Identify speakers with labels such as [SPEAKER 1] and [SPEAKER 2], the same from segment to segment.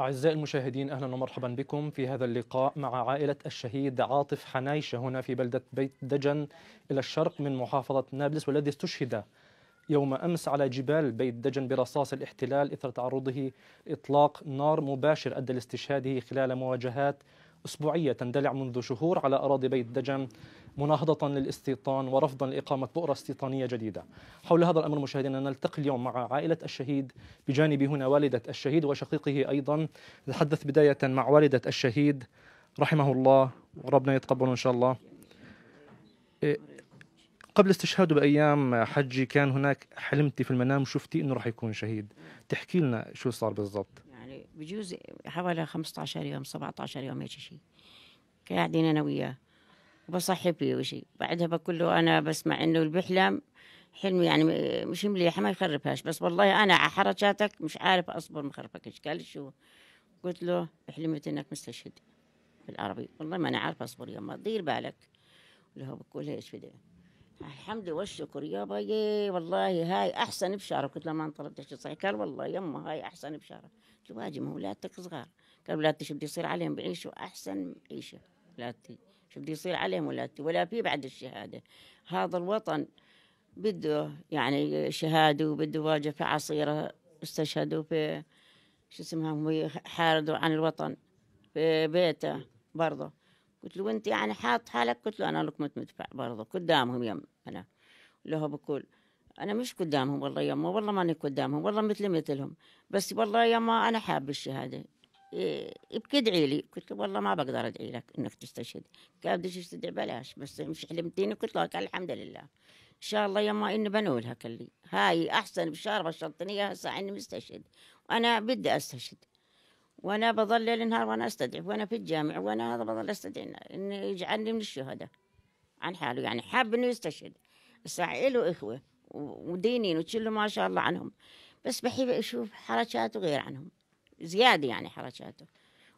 [SPEAKER 1] أعزائي المشاهدين أهلا ومرحبا بكم في هذا اللقاء مع عائلة الشهيد عاطف حنايشة هنا في بلدة بيت دجن إلى الشرق من محافظة نابلس والذي استشهد يوم أمس على جبال بيت دجن برصاص الاحتلال إثر تعرضه إطلاق نار مباشر أدى لاستشهاده خلال مواجهات أسبوعية تندلع منذ شهور على أراضي بيت دجن مناهضة للاستيطان ورفضا لإقامة بؤرة استيطانية جديدة. حول هذا الأمر مشاهدينا نلتقي اليوم مع عائلة الشهيد بجانبي هنا والدة الشهيد وشقيقه أيضا. نتحدث بداية مع والدة الشهيد رحمه الله وربنا يتقبله إن شاء الله. إيه، قبل استشهاده بأيام حجي كان هناك حلمتي في المنام وشفتي أنه راح يكون شهيد. تحكي لنا شو صار بالضبط.
[SPEAKER 2] بجوز حوالي 15 يوم 17 يوم هيك شيء قاعدين أنا وياه. وبصحي فيه وشي. بعدها بقول له أنا بسمع إنه اللي بيحلم حلم يعني مش مليحه ما يخربهاش. بس والله أنا على حركاتك مش عارف أصبر ما خربكش. قال شو؟ قلت له حلمت إنك مستشهد بالعربي والله ما أنا عارف أصبر يما دير بالك. اللي هو بقول إيش في الحمد والشكر يابا يي والله هاي أحسن بشارة. قلت له ما انطلبتش صحيح؟ قال والله يما هاي أحسن بشارة. له ما اولادك صغار. قال ولادتي شو بده يصير عليهم بيعيشوا أحسن عيشة ولادتي. شو بده يصير عليهم ولادتي؟ ولا في بعد الشهادة. هذا الوطن بده يعني شهادة وبده واجه في عصيرة استشهدوا في شو اسمها هم يحاربوا عن الوطن في بيته برضه. قلت له وأنت يعني حاط حالك؟ قلت له أنا لكم مدفع برضه قدامهم يم أنا. هو بقول أنا مش قدامهم والله يما والله ماني قدامهم والله مثل مثلهم. بس والله يما أنا حاب الشهادة. إيه، ابكي ادعي لي قلت له والله ما بقدر أدعي لك إنك تستشهد. قال بدك تستدعي بلاش. بس مش حلمتيني قلت له الحمد لله. إن شاء الله يما اني بنولها كلي. هاي أحسن بشاره بشرتني إياها هسه إني مستشهد. وأنا بدي أستشهد. وأنا بظل ليل نهار وأنا أستدعي. وأنا في الجامع وأنا هذا بظل أستدعي. إنه يجعلني من الشهداء. عن حاله يعني. حاب إنه يستشهد. بس له إخوة. ودينين وتشله ما شاء الله عنهم. بس بحب أشوف حركاته غير عنهم. زيادة يعني حركاته.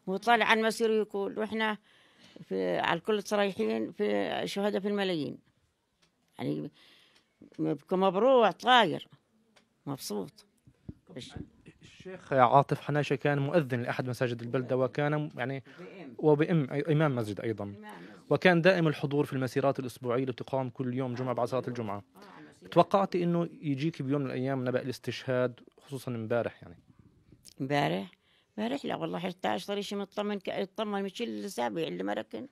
[SPEAKER 2] وطالع عن مسيره يقول وإحنا في على الكل صريحين في شهداء في الملايين. يعني مبروع طاير. مبسوط. بس-
[SPEAKER 1] الشيخ عاطف حنايشة كان مؤذن لأحد مساجد البلدة وكان يعني وبإم إمام مسجد أيضا. وكان دائم الحضور في المسيرات الأسبوعية التي تقام كل يوم جمعة بعد صلاة الجمعة. توقعت أنه يجيك بيوم من الأيام نبأ الاستشهاد خصوصا امبارح يعني.
[SPEAKER 2] امبارح؟ امبارح لا والله 11 طريش مطمن ك- يطمن مش الاسابيع اللي مركن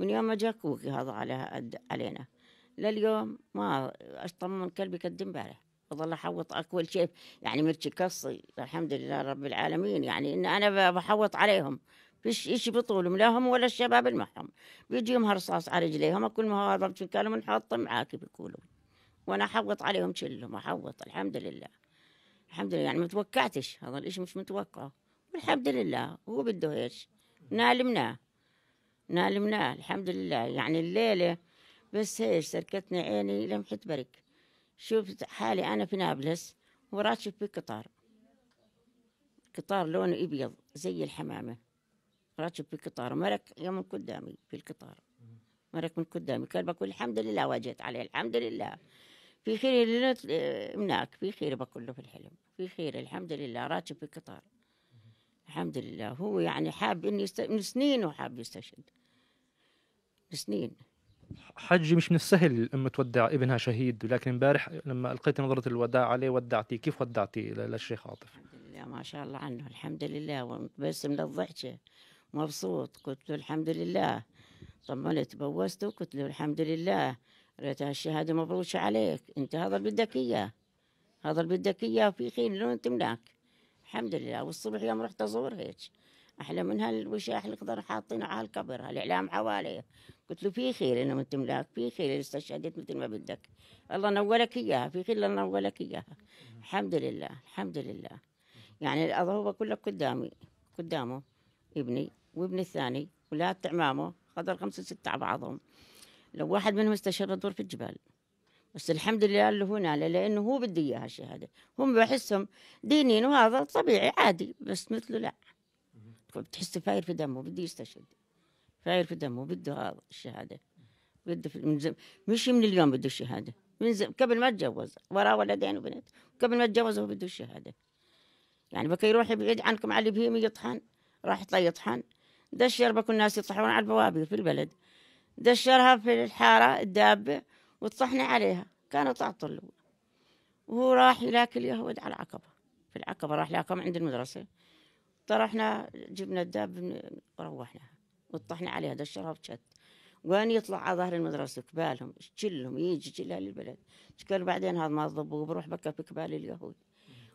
[SPEAKER 2] من يوم ما جا كوكي هذا على علينا. لليوم ما اطمن كلبي قد امبارح. بظل أحوط اكل شيء. يعني مرتي قصي الحمد لله رب العالمين. يعني إن أنا بحوط عليهم. فيش إشي بطولهم لا هم ولا الشباب اللي معهم بيجيهم رصاص على رجليهم كل ما هذا كانوا بنحط معاك بيقولوا. وأنا أحوط عليهم كلهم أحوط الحمد لله. الحمد لله يعني ما توقعتش. هذا الإشي مش متوقعه والحمد لله هو بده إيش؟ نالمناه نالمناه الحمد لله. يعني الليلة بس إيش سركتني عيني لمحة برك. شفت حالي أنا في نابلس وراتب في قطار. قطار لونه أبيض زي الحمامة. راتب في قطار مرك يوم قدامي في القطار. مرك من قدامي كان بقول الحمد لله واجهت عليه. الحمد لله. في خير نت- آه، هناك في خير بقول له في الحلم. في خير الحمد لله. راتب في قطار. الحمد لله. هو يعني حاب اني يست... من سنين وحاب يستشهد. سنين.
[SPEAKER 1] حجي مش من السهل الأم تودع ابنها شهيد لكن امبارح لما ألقيت نظرة الوداع عليه ودعتي كيف ودعتي للشيخ عاطف؟
[SPEAKER 2] الحمد لله. ما شاء الله عنه. الحمد لله. ومتبسم للضحكة مبسوط. قلت له الحمد لله. طمنت. بوسته قلت له الحمد لله. ريتها الشهادة مبروشة عليك. أنت هذا اللي بدك إياه. هذا اللي بدك إياه في خير لو انت هناك الحمد لله. والصبح يوم رحت أزور هيك. أحلى من هالوشاح قدر حاطينه على القبر. هالاعلام حواليه قلت له في خير إنه انت ملاك في خير اللي استشهدت مثل ما بدك. الله نولك إياها. في خير الله نولك إياها. الحمد لله. الحمد لله. يعني هذا هو كله قدامي. قدامه ابني وابني الثاني. ولاد تعمامه قدر خمسة ستة على بعضهم. لو واحد منهم استشهد بدور في الجبال. بس الحمد لله اللي هنا لأنه هو بده إياها الشهادة. هم بحسهم دينين وهذا طبيعي عادي بس مثله لا. بتحس فاير في دمه بده يستشهد. فاير في دمه بده هذا الشهادة. بده في من زم... مش من اليوم بده الشهادة. من زم... قبل ما اتجوز وراه ولدين وبنت. قبل ما اتجوز هو بده الشهادة. يعني بكى يروح بعيد عنكم على البهيمي يطحن راح يطلع يطحن. دشر بكو الناس يطحنون على البوابي في البلد. دشرها في الحارة الدابة وطحنا عليها. كانوا تعطل. وهو راح يلاكل يهود على العقبة. في العقبة راح لاكم عند المدرسة. طرحنا جبنا الداب وروحنا وطحنا عليها دشرها بشت وين يطلع على ظهر المدرسة؟ كبالهم كلهم يجي كلها للبلد قال بعدين هذا ما ضبوا بروح بكى في كبال اليهود.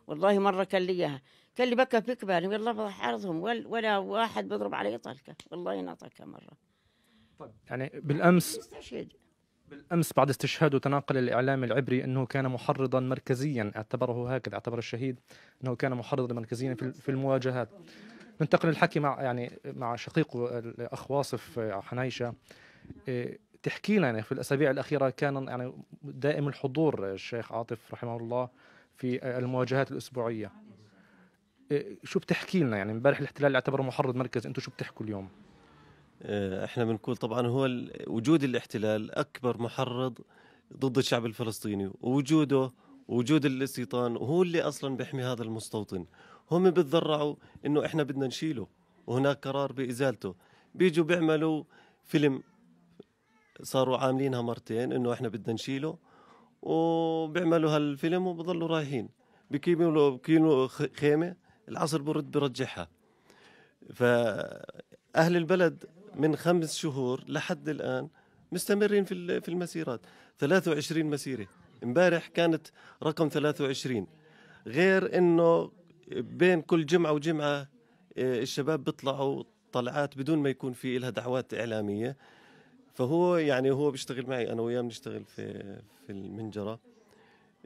[SPEAKER 2] والله مرة كان لي إياها. كان لي بكى في كبالهم يلا فضح عرضهم ولا واحد بيضرب علي طلقة. والله نطلقة مرة.
[SPEAKER 1] طيب يعني بالأمس
[SPEAKER 2] استشهد
[SPEAKER 1] بالأمس بعد استشهاده تناقل الإعلام العبري أنه كان محرضا مركزيا اعتبره هكذا اعتبر الشهيد أنه كان محرضا مركزيا في المواجهات. ننتقل الحكي مع يعني مع شقيقه الأخ واصف حنايشة. إيه، تحكي لنا يعني في الأسابيع الأخيرة كان يعني دائم الحضور الشيخ عاطف رحمه الله في المواجهات الأسبوعية. إيه، شو بتحكي لنا؟ يعني امبارح الاحتلال اعتبره محرض مركزي أنتم شو بتحكوا اليوم؟
[SPEAKER 3] آه، إحنا بنقول طبعا هو وجود الاحتلال أكبر محرض ضد الشعب الفلسطيني ووجوده وجود الاستيطان وهو اللي أصلا بيحمي هذا المستوطن. هم بتضرعوا إنه إحنا بدنا نشيله وهناك قرار بإزالته. بيجوا بيعملوا فيلم صاروا عاملينها مرتين إنه إحنا بدنا نشيله وبيعملوا هالفيلم وبضلوا رايحين. بكيلوا بكيلوا خيمة العصر برد برجعها فأهل البلد من خمس شهور لحد الآن مستمرين في في المسيرات. 23 مسيرة. امبارح كانت رقم 23 غير إنه بين كل جمعة وجمعة آه، الشباب بيطلعوا طلعات بدون ما يكون في لها دعوات إعلامية. فهو يعني هو بيشتغل معي أنا وياه بنشتغل في في المنجرة.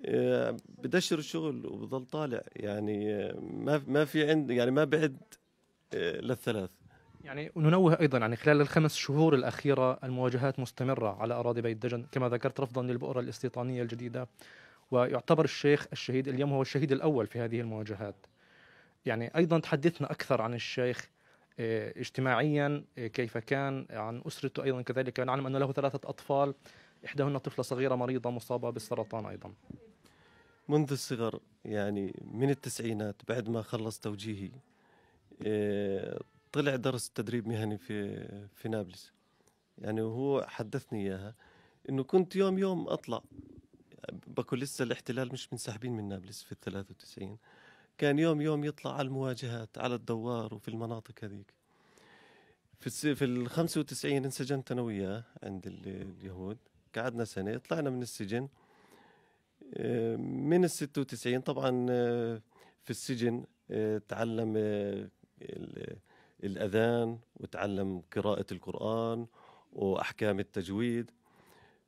[SPEAKER 3] آه، بدشر الشغل وبضل طالع. يعني آه، ما ما في عند يعني ما بعد للثلاث.
[SPEAKER 1] يعني ننوه أيضا يعني خلال الخمس شهور الأخيرة المواجهات مستمرة على أراضي بيت دجن كما ذكرت رفضا للبؤرة الاستيطانية الجديدة ويعتبر الشيخ الشهيد اليوم هو الشهيد الأول في هذه المواجهات. يعني أيضا تحدثنا أكثر عن الشيخ آه، اجتماعيا آه، كيف كان عن أسرته أيضا كذلك نعلم أنه له ثلاثة أطفال إحداهن طفلة صغيرة مريضة مصابة بالسرطان أيضا.
[SPEAKER 3] منذ الصغر يعني من التسعينات بعد ما خلص توجيهي آه، طلع درس تدريب مهني في في نابلس. يعني وهو حدثني إياها إنه كنت يوم يوم أطلع. بكون لسه الاحتلال مش منسحبين من نابلس في ال 93 كان يوم يوم يطلع على المواجهات على الدوار وفي المناطق هذيك. في في ال 95 انسجنت أنا وياه عند اليهود. قعدنا سنة طلعنا من السجن. من ال 96 طبعا في السجن تعلم الأذان وتعلم قراءة القرآن وأحكام التجويد.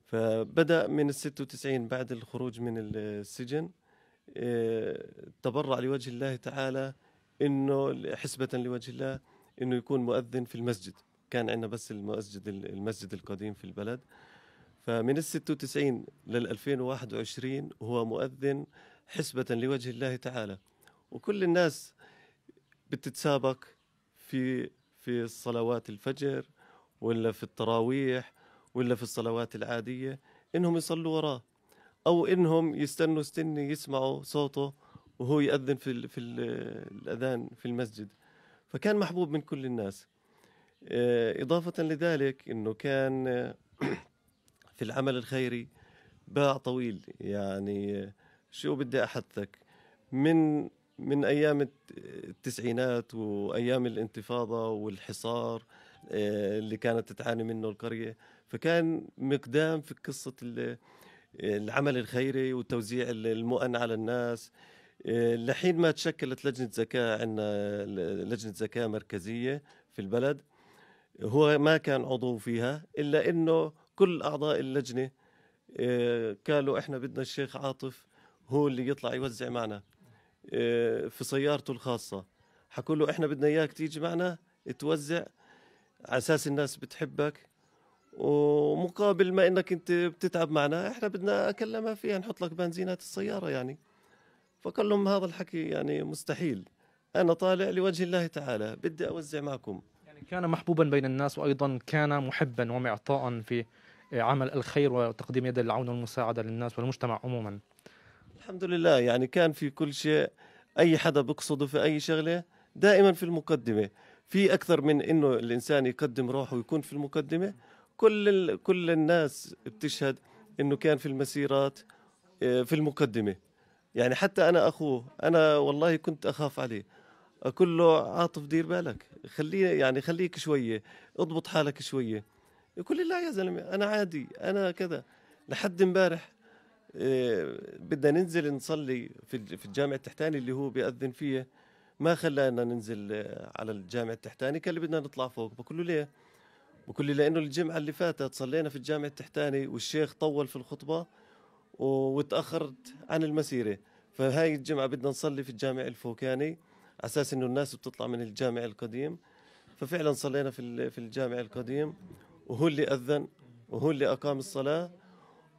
[SPEAKER 3] فبدأ من الستة وتسعين بعد الخروج من السجن آه، تبرع لوجه الله تعالى إنه حسبة لوجه الله إنه يكون مؤذن في المسجد. كان عندنا بس المسجد المسجد القديم في البلد. فمن ال 96 لل 2021 هو مؤذن حسبة لوجه الله تعالى. وكل الناس بتتسابق في في الصلوات الفجر ولا في التراويح ولا في الصلوات العادية إنهم يصلوا وراه. أو إنهم يستنوا استني يسمعوا صوته وهو يأذن في في الأذان في المسجد. فكان محبوب من كل الناس. آه، إضافة لذلك إنه كان في العمل الخيري باع طويل. يعني شو بدي أحثك من من أيام التسعينات وأيام الانتفاضة والحصار آه، اللي كانت تتعاني منه القرية. فكان مقدام في قصة العمل الخيري وتوزيع المؤن على الناس. آه، لحين ما تشكلت لجنة زكاة عندنا لجنة زكاة مركزية في البلد هو ما كان عضو فيها إلا إنه كل أعضاء اللجنة آه، قالوا إحنا بدنا الشيخ عاطف هو اللي يطلع يوزع معنا. في سيارته الخاصة. حكوا له إحنا بدنا إياك تيجي معنا توزع على أساس الناس بتحبك ومقابل ما إنك أنت بتتعب معنا إحنا بدنا اكلمها فيها نحط لك بنزينات السيارة يعني. فقال لهم هذا الحكي يعني مستحيل. أنا طالع لوجه الله تعالى بدي أوزع معكم.
[SPEAKER 1] يعني كان محبوبا بين الناس وأيضا كان محبا ومعطاء في عمل الخير وتقديم يد العون والمساعدة للناس والمجتمع عموما.
[SPEAKER 3] الحمد لله يعني كان في كل شيء أي حدا بقصده في أي شغلة دائما في المقدمة. في أكثر من إنه الإنسان يقدم روحه ويكون في المقدمة. كل ال... كل الناس بتشهد إنه كان في المسيرات آه، في المقدمة. يعني حتى أنا أخوه أنا والله كنت أخاف عليه. أقول له عاطف دير بالك. خليه يعني خليك شوية اضبط حالك شوية. يقول لي لا يا زلمة أنا عادي أنا كذا. لحد امبارح بدنا ننزل نصلي في في الجامع التحتاني اللي هو بيأذن فيه. ما خلانا ننزل آه، على الجامع التحتاني كان اللي بدنا نطلع فوق بقول له ليه بقول لي لأنه الجمعة اللي فاتت صلينا في الجامع التحتاني والشيخ طول في الخطبة وتأخرت عن المسيرة. فهاي الجمعة بدنا نصلي في الجامع الفوكاني على أساس إنه الناس بتطلع من الجامع القديم. ففعلا صلينا في في الجامع القديم وهو اللي أذن وهو اللي أقام الصلاة.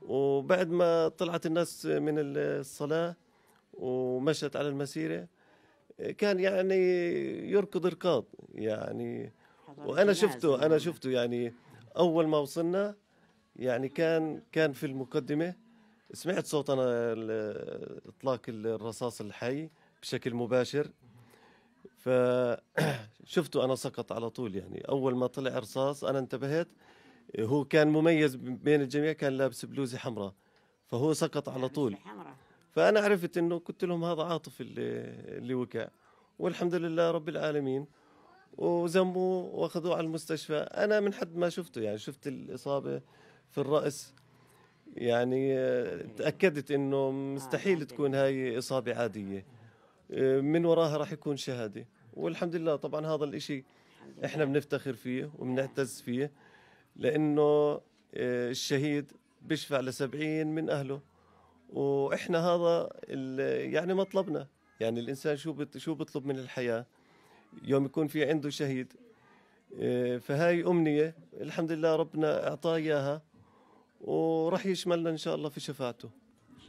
[SPEAKER 3] وبعد ما طلعت الناس من الصلاة ومشت على المسيرة كان يعني يركض ركاض يعني. وأنا شفته أنا شفته يعني أول ما وصلنا يعني كان كان في المقدمة. سمعت صوت أنا إطلاق الرصاص الحي بشكل مباشر. فشفته أنا سقط على طول يعني. أول ما طلع رصاص أنا انتبهت هو كان مميز بين الجميع كان لابس بلوزة حمراء فهو سقط على طول. فأنا عرفت إنه قلت لهم هذا عاطف اللي اللي وقع. والحمد لله رب العالمين. وزموه وأخذوه على المستشفى. أنا من حد ما شفته يعني شفت الإصابة في الرأس. يعني تأكدت إنه مستحيل تكون هاي إصابة عادية. من وراها راح يكون شهادة. والحمد لله طبعا هذا الإشي إحنا بنفتخر فيه وبنعتز فيه. لأنه الشهيد بيشفع لسبعين من أهله. وإحنا هذا يعني مطلبنا. يعني الإنسان شو شو بيطلب من الحياة؟ يوم يكون في عنده شهيد. آه، فهاي أمنية. الحمد لله ربنا أعطاه إياها. وراح يشملنا إن شاء الله في شفاعته.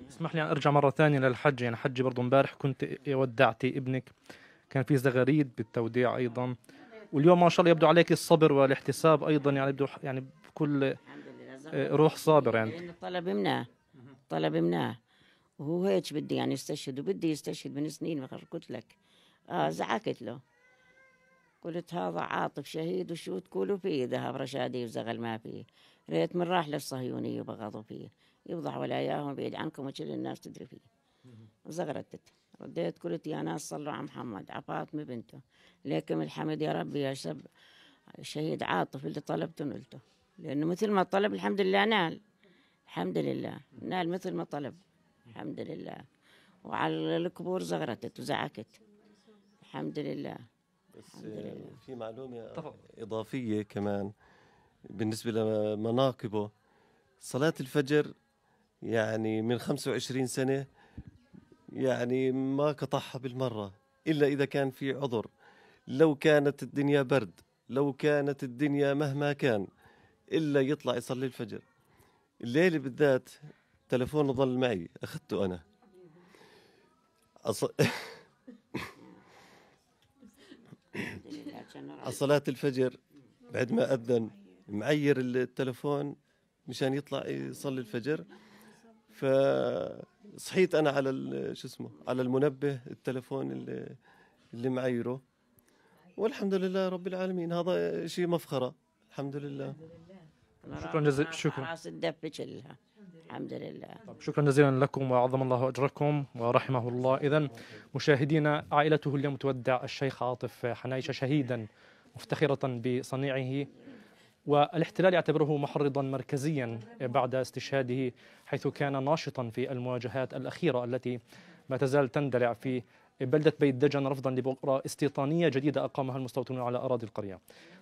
[SPEAKER 1] اسمح لي أن أرجع مرة ثانية للحج. يعني حجي برضو امبارح كنت ودعتي ابنك. كان في زغاريد بالتوديع أيضا. واليوم ما شاء الله يبدو عليك الصبر والاحتساب أيضا يعني يبدو يعني بكل آه، روح صابر يعني.
[SPEAKER 2] طلب منه طلب منه وهو هيك بدي يعني يستشهد وبدي يستشهد من سنين قلت لك. آه زعقت له. قلت هذا عاطف شهيد وشو تقولوا فيه؟ ذهب رشادي وزغل ما فيه. ريت من راح للصهيونية وبغضوا فيه. يفضح ولا اياهم بعيد عنكم وكل الناس تدري فيه. وزغرتت. رديت قلت يا ناس صلوا على محمد على فاطمة بنته. ليكم الحمد يا ربي يا شب الشهيد عاطف اللي طلبته نلته لأنه مثل ما طلب الحمد لله نال. الحمد لله. نال مثل ما طلب. الحمد لله. وعلى القبور زغرتت وزعكت. الحمد لله.
[SPEAKER 3] بس في معلومة طبعا. إضافية كمان بالنسبة لمناقبه. صلاة الفجر يعني من 25 سنة يعني ما قطعها بالمرة إلا إذا كان في عذر. لو كانت الدنيا برد لو كانت الدنيا مهما كان إلا يطلع يصلي الفجر. الليلة بالذات تلفونه ظل معي أخذته أنا. أص... على صلاة الفجر بعد ما أذن معير التلفون مشان يطلع يصلي الفجر. فصحيت أنا على شو اسمه على المنبه التلفون اللي اللي معيره والحمد لله رب العالمين هذا شيء مفخرة. الحمد لله.
[SPEAKER 1] شكرا جزيلا. شكرا.
[SPEAKER 2] الحمد لله.
[SPEAKER 1] طيب شكرا جزيلا لكم وعظم الله أجركم ورحمه الله. اذا مشاهدينا عائلته اليوم تودع الشيخ عاطف حنايشه شهيدا مفتخرة بصنيعه. والاحتلال يعتبره محرضا مركزيا بعد استشهاده حيث كان ناشطا في المواجهات الأخيرة التي ما تزال تندلع في بلدة بيت دجن رفضا لبؤرة استيطانية جديدة أقامها المستوطنون على أراضي القرية.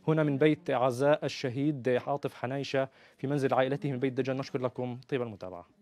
[SPEAKER 1] هنا من بيت عزاء الشهيد عاطف حنايشة في منزل عائلته من بيت دجن. نشكر لكم طيب المتابعة.